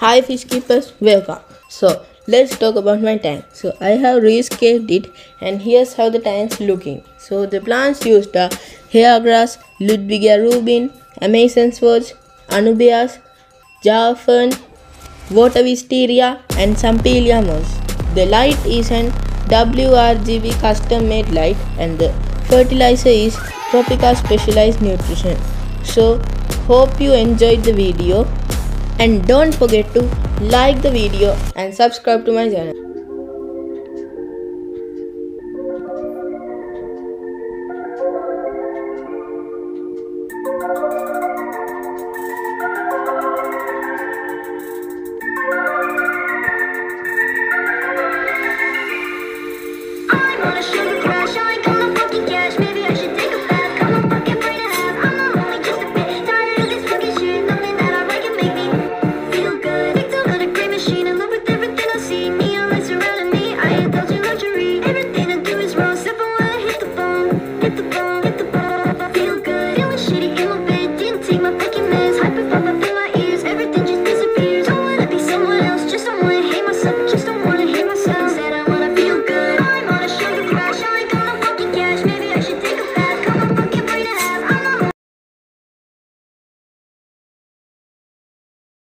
Hi fish keepers, welcome. So let's talk about my tank. So I have rescaped it and here's how the tank's looking. So the plants used are hairgrass, Ludwigia rubin, Amazon swords, Anubias, Java fern, water wisteria and some Pelia moss. The light is an WRGB custom made light and the fertilizer is Tropica Specialized Nutrition. So hope you enjoyed the video and don't forget to like the video and subscribe to my channel. I'm gonna shoot